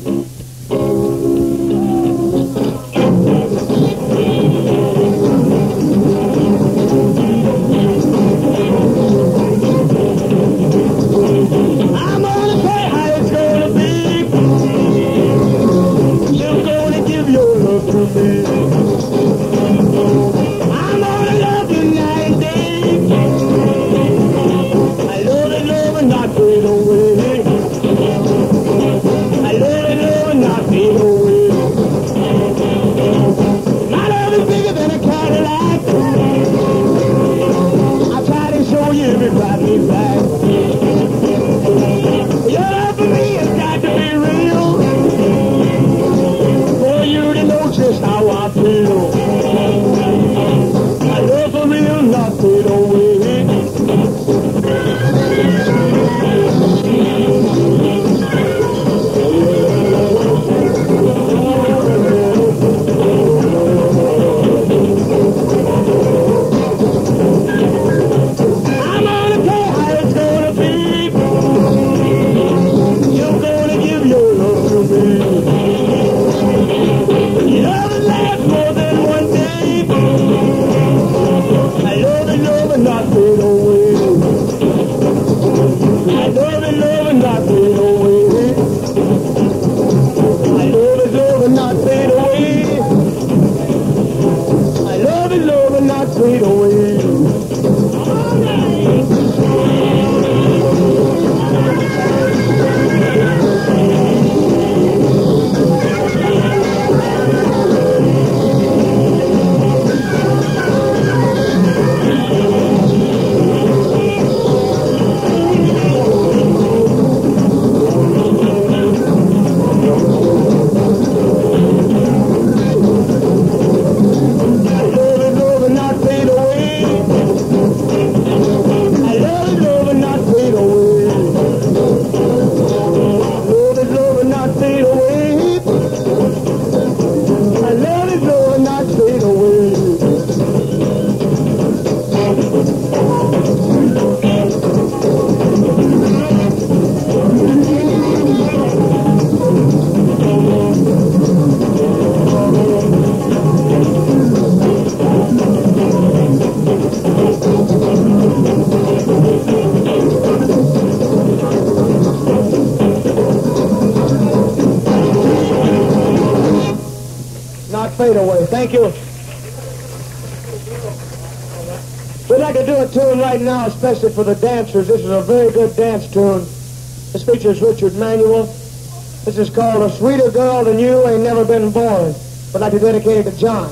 Mm-hmm. everybody back. sweet old Fade away. Thank you. We'd like to do a tune right now, especially for the dancers. This is a very good dance tune. This features Richard Manuel. This is called A Sweeter Girl Than You Ain't Never Been Born. But I'd like to dedicate it to John.